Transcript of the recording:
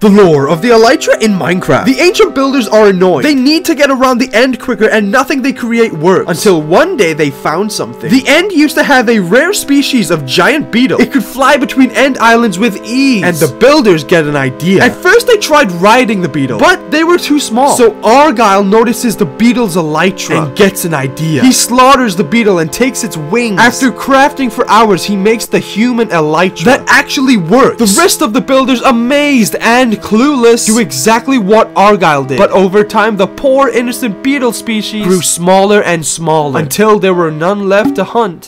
The lore of the Elytra in Minecraft. The ancient builders are annoyed. They need to get around the end quicker and nothing they create works. Until one day they found something. The end used to have a rare species of giant beetle. It could fly between end islands with ease. And the builders get an idea. At first they tried riding the beetle, but they were too small. So Argyle notices the beetle's elytra and gets an idea. He slaughters the beetle and takes its wings. After crafting for hours, he makes the human elytra that actually works. The rest of the builders, amazed and clueless, do exactly what Argyle did. But over time, the poor innocent beetle species grew smaller and smaller until there were none left to hunt